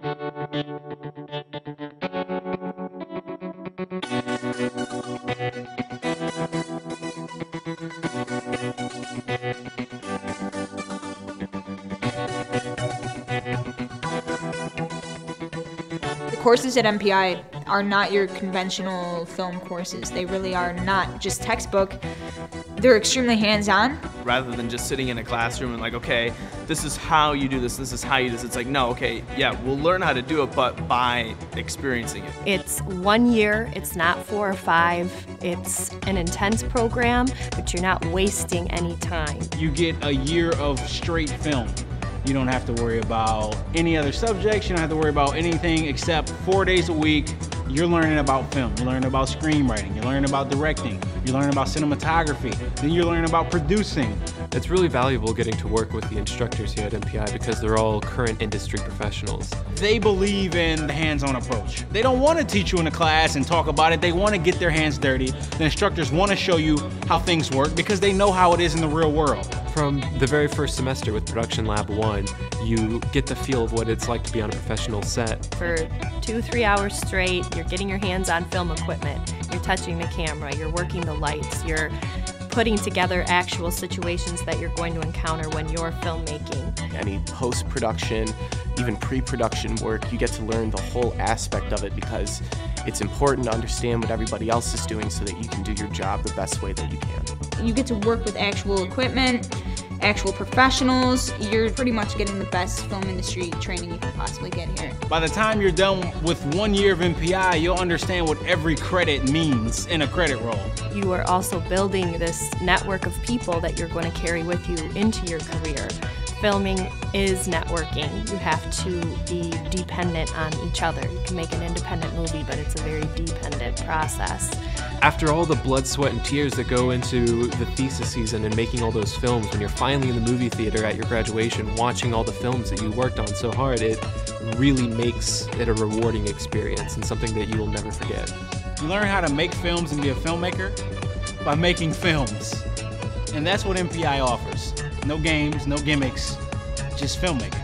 The courses at MPI are not your conventional film courses. They really are not just textbook. They're extremely hands-on. rather than just sitting in a classroom and like, okay, this is how you do this, this is how you do this. It's like, no, okay, yeah, we'll learn how to do it, but by experiencing it. It's one year, it's not four or five. It's an intense program, but you're not wasting any time. You get a year of straight film. You don't have to worry about any other subjects. You don't have to worry about anything except four days a week. You're learning about film. You're learning about screenwriting. You're learning about directing. You're learning about cinematography. Then you're learning about producing. It's really valuable getting to work with the instructors here at MPI because they're all current industry professionals. They believe in the hands-on approach. They don't want to teach you in a class and talk about it. They want to get their hands dirty. The instructors want to show you how things work because they know how it is in the real world. From the very first semester with Production Lab 1, you get the feel of what it's like to be on a professional set. For two, three hours straight, you're getting your hands on film equipment. You're touching the camera. You're working the lights. You're putting together actual situations that you're going to encounter when you're filmmaking. any post production, even pre production work, you get to learn the whole aspect of it because it's important to understand what everybody else is doing so that you can do your job the best way that you can. You get to work with actual equipment, actual professionals. You're pretty much getting the best film industry training you can possibly get here. By the time you're done with one year of MPI, you'll understand what every credit means in a credit roll. You are also building this network of people that you're going to carry with you into your career. Filming is networking. You have to be dependent on each other. You can make an independent movie, but it's a very dependent process. After all the blood, sweat, and tears that go into the thesis season and making all those films, when you're finally in the movie theater at your graduation watching all the films that you worked on so hard, it really makes it a rewarding experience and something that you will never forget. You learn how to make films and be a filmmaker by making films. And that's what MPI offers. No games, no gimmicks, just filmmaking.